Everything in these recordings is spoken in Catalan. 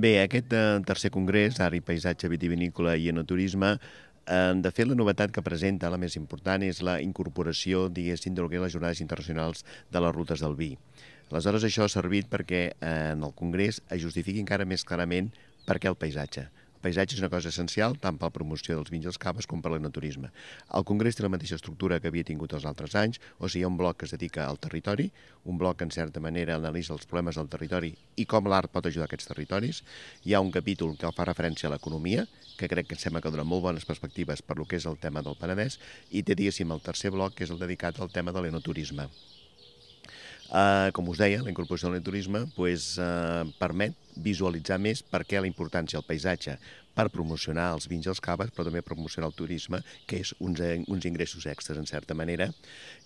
Bé, aquest eh, tercer congrés, Art i Paisatge Vitivinícola i Enoturisme, eh, de fet, la novetat que presenta, la més important, és la incorporació, diguéssim, del que les jornades internacionals de les rutes del vi. Aleshores, això ha servit perquè eh, en el congrés es justifiqui encara més clarament per què el paisatge. Paisatge és una cosa essencial tant per la promoció dels vins i els caves com per l'enoturisme. El Congrés té la mateixa estructura que havia tingut els altres anys, o sigui, hi ha un bloc que es dedica al territori, un bloc que en certa manera analitza els problemes del territori i com l'art pot ajudar aquests territoris. Hi ha un capítol que fa referència a l'economia, que crec que em sembla que dona molt bones perspectives per lo que és el tema del Penedès, i té, diguéssim, el tercer bloc, que és el dedicat al tema de l'enoturisme. Uh, com us deia, la incorporació del turisme pues, uh, permet visualitzar més per què la importància del paisatge per promocionar els vins i els caves, però també promocionar el turisme, que és uns, uns ingressos extras, en certa manera,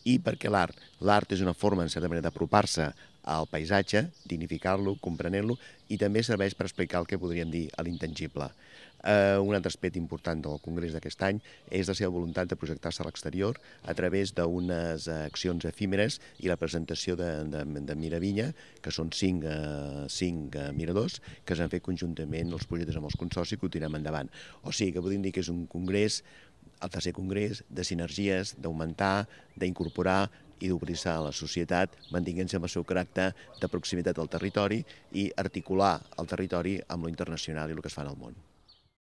i perquè l'art. L'art és una forma, en certa manera, d'apropar-se al paisatge, dignificar-lo, comprenent-lo, i també serveix per explicar el que podríem dir a l'intangible. Eh, un altre aspecte important del Congrés d'aquest any és la seva voluntat de projectar-se a l'exterior a través d'unes accions efímeres i la presentació de, de, de Miravinya, que són cinc, eh, cinc eh, miradors que s'han fet conjuntament els projectes amb els consorcis que ho tirem endavant. O sigui que podríem dir que és un congrés el tercer congrés de sinergies, d'augmentar, d'incorporar i d'obrir-se a la societat, mantinguent-se amb el seu caràcter de proximitat al territori i articular el territori amb lo internacional i el que es fa en el món.